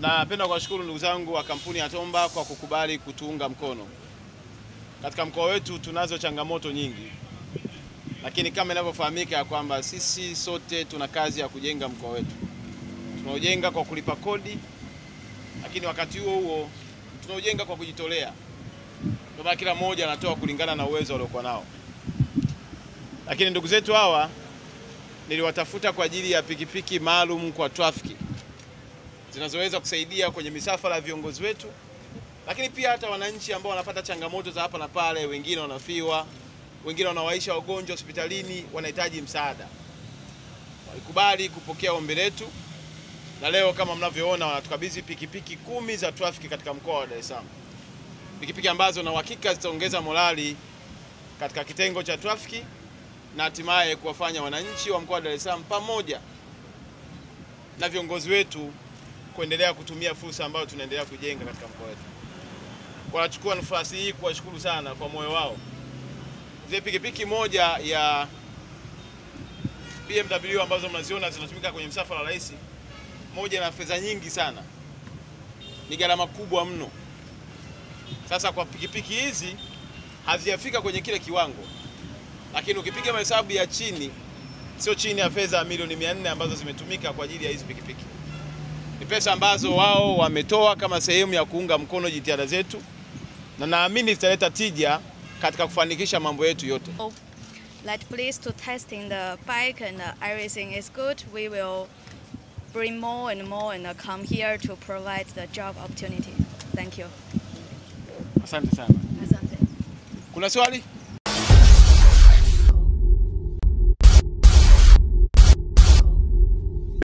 Napenda kuwashukuru ndugu zangu wa kampuni ya Tomba kwa kukubali kutuunga mkono. Katika mkoa wetu tunazo changamoto nyingi, lakini kama inavyofahamika ya kwamba sisi sote tuna kazi ya kujenga mkoa wetu. tunaojenga kwa kulipa kodi, lakini wakati huo huo tunaojenga kwa kujitolea. Ndio maana kila mmoja anatoa kulingana na uwezo aliokuwa nao. Lakini ndugu zetu hawa niliwatafuta kwa ajili ya pikipiki maalum kwa trafiki zinazoweza kusaidia kwenye misafara ya viongozi wetu, lakini pia hata wananchi ambao wanapata changamoto za hapa na pale, wengine wanafiwa, wengine wanawaisha wagonjwa hospitalini, wanahitaji msaada. Walikubali kupokea ombi letu, na leo kama mnavyoona wanatukabidhi pikipiki kumi za trafiki katika mkoa wa Dar es Salaam, pikipiki ambazo na uhakika zitaongeza morali katika kitengo cha trafiki na hatimaye kuwafanya wananchi wa mkoa wa Dar es Salaam pamoja na viongozi wetu kuendelea kutumia fursa ambayo tunaendelea kujenga katika mkoa wetu. Kwa nachukua nafasi hii kuwashukuru sana kwa moyo wao. Zile pikipiki moja ya BMW ambazo mnaziona zinatumika kwenye msafara wa rais, moja na fedha nyingi sana, ni gharama kubwa mno. Sasa kwa pikipiki hizi hazijafika kwenye kile kiwango, lakini ukipiga mahesabu ya chini, sio chini ya fedha milioni 400 ambazo zimetumika kwa ajili ya hizi pikipiki ni pesa ambazo wao wametoa kama sehemu ya kuunga mkono jitihada zetu, na naamini zitaleta tija katika kufanikisha mambo yetu yote. Let please to testing the bike and everything is good. We will bring more and more and come here to provide the job opportunity. Thank you. Asante sana. Asante. Kuna swali?